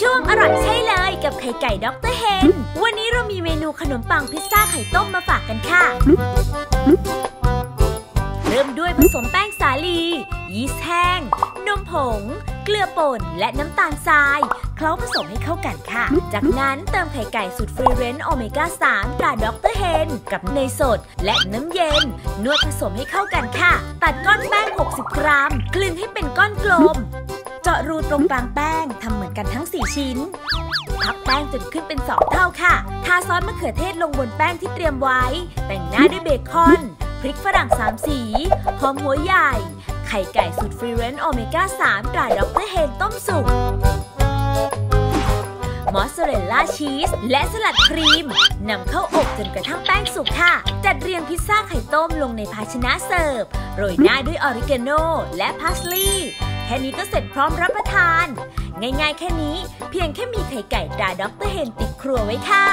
ช่วงอร่อยใช่เลยกับไข่ไก่ด็อกเตอร์เฮนวันนี้เรามีเมนูขนมปังพิซซ่าไข่ต้มมาฝากกันค่ะ เริ่มด้วยผสมแป้งสาลี ยีสต์แห้ง นมผง เกลือป่นและน้ำตาลทราย เคล้าผสมให้เข้ากันค่ะ จากนั้นเติมไข่ไก่สูตร free range โอเมก้า 3 ตราด็อกเตอร์เฮน กับเนยสด และน้ำเย็น นวดผสมให้เข้ากันค่ะ ตัดก้อนแป้ง 60 กรัม คลึงให้เป็นก้อนกลม เจาะรูตรงกลางแป้งทำเหมือนกันทั้ง 4 ชิ้นพับแป้งจนขึ้นเป็น 2 เท่าค่ะ ทาซอสมะเขือเทศลงบนแป้งที่เตรียมไว้ แต่งหน้าด้วยเบคอน พริกฝรั่ง 3 สีหอมหัวใหญ่ ไข่ไก่สูตร free range โอเมก้า 3 ตราด็อกเตอร์เฮนต้มสุก มอสซาเรลล่าชีส และสลัดครีมนำเข้าอบจนกระทั่งแป้งสุกค่ะ จัดเรียงพิซซ่าไข่ต้มลงในภาชนะเสิร์ฟ โรยหน้าด้วยออริกาโนและพาสลีย์แค่นี้ก็เสร็จพร้อมรับประทาน ง่ายๆแค่นี้ เพียงแค่มีไข่ไก่ตราด็อกเตอร์เฮนติดครัวไว้ค่ะ